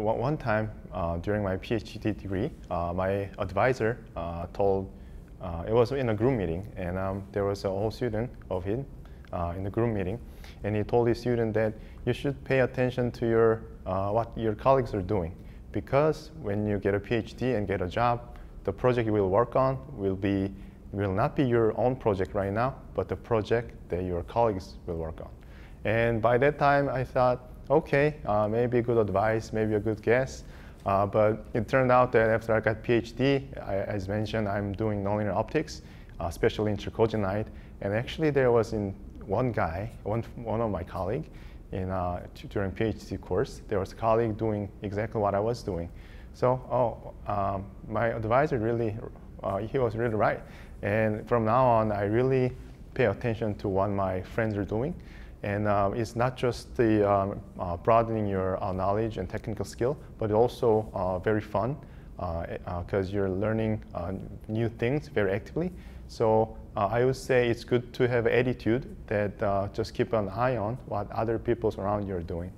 one time uh, during my PhD degree, uh, my advisor uh, told, it was in a group meeting, and um, there was a whole student of him in the group meeting, and he told his student that you should pay attention to your, what your colleagues are doing, because when you get a PhD and get a job, the project you will work on will be will not be your own project right now, but the project that your colleagues will work on. And by that time, I thought, okay, uh, maybe good advice, maybe a good guess. Uh, but it turned out that after I got PhD, I, as mentioned, I'm doing nonlinear optics, uh, especially in chalcogenide. And actually, there was in one guy, one, one of my colleague, in uh, during PhD course, there was a colleague doing exactly what I was doing. So, oh, um, my advisor really, uh, he was really right. And from now on, I really pay attention to what my friends are doing. And um, it's not just the um, uh, broadening your uh, knowledge and technical skill, but also uh, very fun because uh, uh, you're learning uh, new things very actively. So I would say it's good to have attitude that just keep an eye on what other people around you are doing.